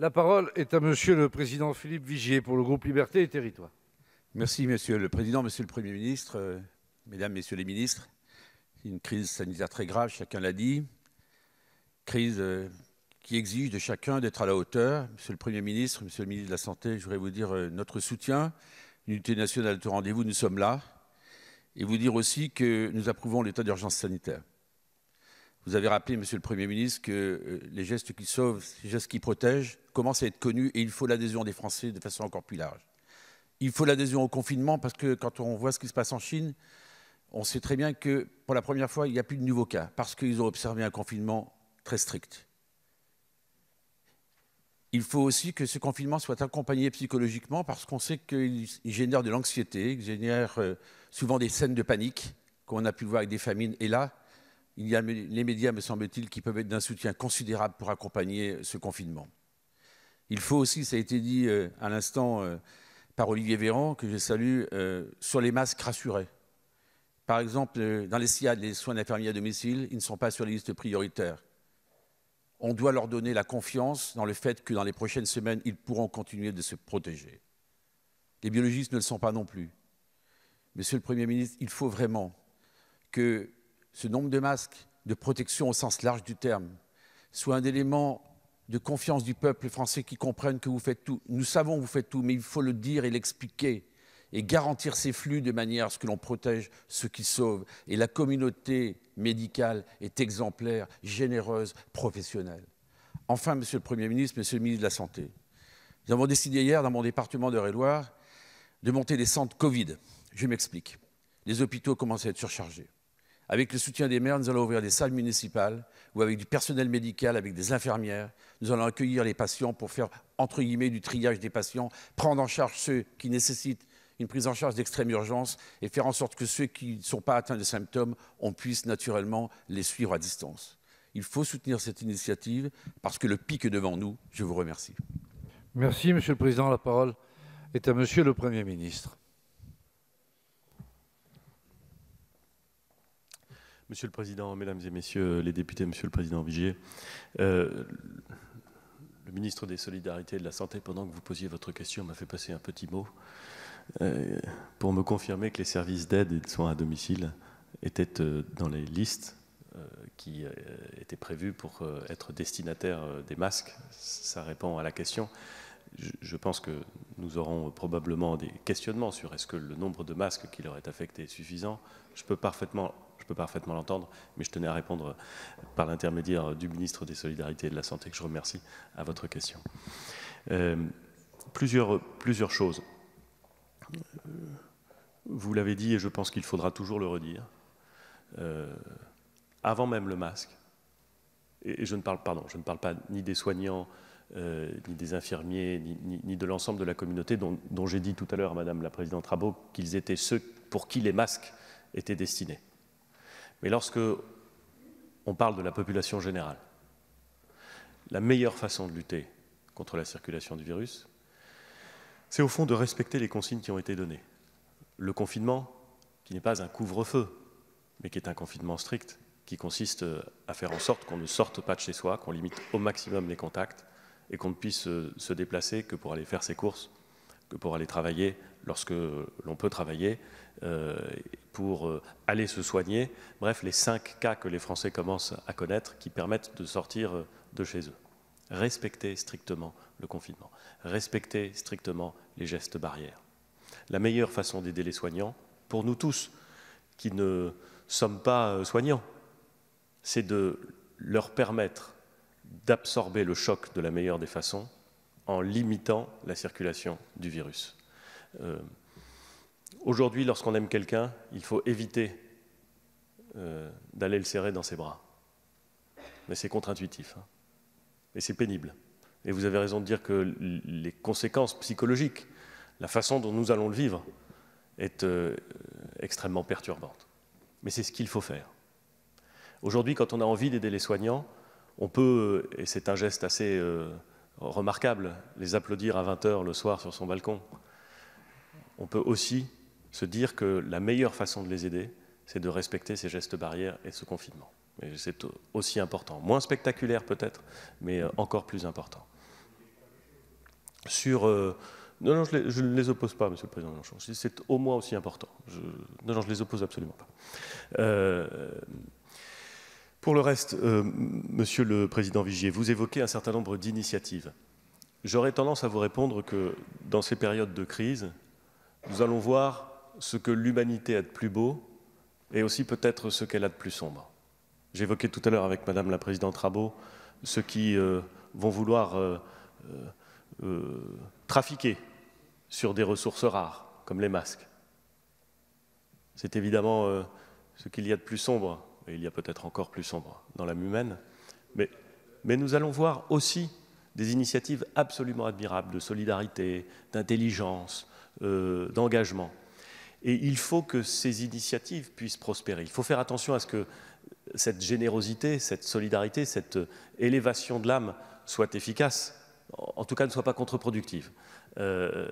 La parole est à Monsieur le Président Philippe Vigier pour le groupe Liberté et Territoires. Merci Monsieur le Président, Monsieur le Premier ministre, euh, Mesdames, Messieurs les ministres. Une crise sanitaire très grave, chacun l'a dit. Crise euh, qui exige de chacun d'être à la hauteur. Monsieur le Premier ministre, Monsieur le ministre de la Santé, je voudrais vous dire euh, notre soutien. L'unité nationale de rendez-vous, nous sommes là. Et vous dire aussi que nous approuvons l'état d'urgence sanitaire. Vous avez rappelé, Monsieur le Premier ministre, que euh, les gestes qui sauvent, les gestes qui protègent, commencent à être connus et il faut l'adhésion des Français de façon encore plus large. Il faut l'adhésion au confinement parce que quand on voit ce qui se passe en Chine, on sait très bien que pour la première fois, il n'y a plus de nouveaux cas parce qu'ils ont observé un confinement très strict. Il faut aussi que ce confinement soit accompagné psychologiquement parce qu'on sait qu'il génère de l'anxiété, qu'il génère euh, souvent des scènes de panique, qu'on a pu voir avec des famines. Et là, il y a les médias, me semble-t-il, qui peuvent être d'un soutien considérable pour accompagner ce confinement. Il faut aussi, ça a été dit euh, à l'instant euh, par Olivier Véran, que je salue, euh, sur les masques rassurés. Par exemple, dans les SIAD, les soins d'infirmiers à domicile, ils ne sont pas sur les listes prioritaires. On doit leur donner la confiance dans le fait que dans les prochaines semaines, ils pourront continuer de se protéger. Les biologistes ne le sont pas non plus. Monsieur le Premier ministre, il faut vraiment que ce nombre de masques de protection au sens large du terme soit un élément de confiance du peuple français qui comprenne que vous faites tout. Nous savons que vous faites tout, mais il faut le dire et l'expliquer et garantir ces flux de manière à ce que l'on protège ceux qui sauvent. Et la communauté médicale est exemplaire, généreuse, professionnelle. Enfin, Monsieur le Premier ministre, Monsieur le ministre de la Santé, nous avons décidé hier dans mon département de Réloir de monter des centres Covid. Je m'explique. Les hôpitaux commencent à être surchargés. Avec le soutien des maires, nous allons ouvrir des salles municipales ou avec du personnel médical, avec des infirmières. Nous allons accueillir les patients pour faire, entre guillemets, du triage des patients, prendre en charge ceux qui nécessitent une prise en charge d'extrême urgence et faire en sorte que ceux qui ne sont pas atteints de symptômes, on puisse naturellement les suivre à distance. Il faut soutenir cette initiative parce que le pic est devant nous. Je vous remercie. Merci, Monsieur le Président. La parole est à Monsieur le Premier ministre. Monsieur le Président, Mesdames et Messieurs les députés, Monsieur le Président Vigier, euh, le ministre des Solidarités et de la Santé, pendant que vous posiez votre question, m'a fait passer un petit mot euh, pour me confirmer que les services d'aide et de soins à domicile étaient euh, dans les listes qui étaient prévues pour être destinataires des masques. Ça répond à la question. Je pense que nous aurons probablement des questionnements sur est-ce que le nombre de masques qui leur est affecté est suffisant. Je peux parfaitement peux parfaitement l'entendre, mais je tenais à répondre par l'intermédiaire du ministre des Solidarités et de la Santé, que je remercie, à votre question. Euh, plusieurs, choses. Euh, vous l'avez dit, et je pense qu'il faudra toujours le redire, euh, avant même le masque, et, je ne parle, pardon, je ne parle pas ni des soignants, ni des infirmiers, ni, de l'ensemble de la communauté, dont, j'ai dit tout à l'heure à Madame la Présidente Rabot qu'ils étaient ceux pour qui les masques étaient destinés. Mais lorsque on parle de la population générale, la meilleure façon de lutter contre la circulation du virus, c'est au fond de respecter les consignes qui ont été données. Le confinement, qui n'est pas un couvre-feu, mais qui est un confinement strict, qui consiste à faire en sorte qu'on ne sorte pas de chez soi, qu'on limite au maximum les contacts et qu'on ne puisse se déplacer que pour aller faire ses courses, que pour aller travailler lorsque l'on peut travailler, euh, pour euh, aller se soigner. Bref, les cinq cas que les Français commencent à connaître qui permettent de sortir euh, de chez eux. Respecter strictement le confinement. Respecter strictement les gestes barrières. La meilleure façon d'aider les soignants, pour nous tous qui ne sommes pas soignants, c'est de leur permettre d'absorber le choc de la meilleure des façons en limitant la circulation du virus. Aujourd'hui, lorsqu'on aime quelqu'un, il faut éviter euh, d'aller le serrer dans ses bras. Mais c'est contre-intuitif. Hein. Et c'est pénible. Et vous avez raison de dire que les conséquences psychologiques, la façon dont nous allons le vivre, est euh, extrêmement perturbante. Mais c'est ce qu'il faut faire. Aujourd'hui, quand on a envie d'aider les soignants, on peut, et c'est un geste assez euh, remarquable, les applaudir à 20h le soir sur son balcon. On peut aussi se dire que la meilleure façon de les aider, c'est de respecter ces gestes barrières et ce confinement. C'est aussi important. Moins spectaculaire peut-être, mais euh, encore plus important. sur... non, non, je, ne les oppose pas, Monsieur le Président Mélenchon. C'est au moins aussi important. non, non, je les oppose absolument pas. pour le reste, Monsieur le Président Vigier, vous évoquez un certain nombre d'initiatives. J'aurais tendance à vous répondre que dans ces périodes de crise, nous allons voir ce que l'humanité a de plus beau et aussi peut-être ce qu'elle a de plus sombre. J'évoquais tout à l'heure avec Madame la Présidente Rabot ceux qui euh, vont vouloir euh, euh, trafiquer sur des ressources rares, comme les masques. C'est évidemment ce qu'il y a de plus sombre, et il y a peut-être encore plus sombre dans l'âme humaine, mais nous allons voir aussi des initiatives absolument admirables de solidarité, d'intelligence, d'engagement. Et il faut que ces initiatives puissent prospérer. Il faut faire attention à ce que cette générosité, cette solidarité, cette élévation de l'âme soit efficace, en tout cas ne soit pas contre-productive. Euh,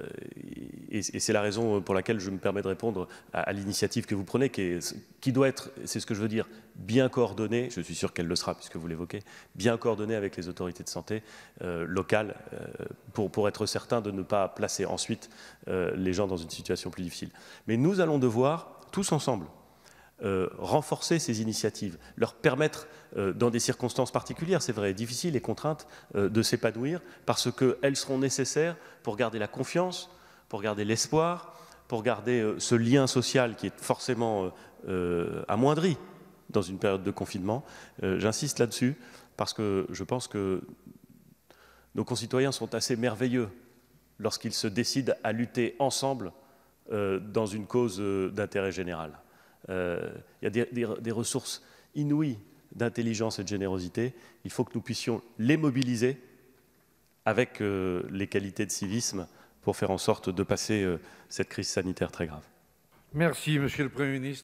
et, c'est la raison pour laquelle je me permets de répondre à, l'initiative que vous prenez, qui, doit être, c'est ce que je veux dire, bien coordonnée, je suis sûr qu'elle le sera puisque vous l'évoquez, bien coordonnée avec les autorités de santé euh, locales euh, pour, être certain de ne pas placer ensuite les gens dans une situation plus difficile. Mais nous allons devoir, tous ensemble, euh, renforcer ces initiatives, leur permettre, euh, dans des circonstances particulières, c'est vrai, difficiles et contraintes, euh, de s'épanouir, parce qu'elles seront nécessaires pour garder la confiance, pour garder l'espoir, pour garder ce lien social qui est forcément amoindri dans une période de confinement. J'insiste là-dessus, parce que je pense que nos concitoyens sont assez merveilleux lorsqu'ils se décident à lutter ensemble dans une cause d'intérêt général. Euh, il y a des, ressources inouïes d'intelligence et de générosité. Il faut que nous puissions les mobiliser avec euh, les qualités de civisme pour faire en sorte de passer euh, cette crise sanitaire très grave. Merci, Monsieur le Premier ministre.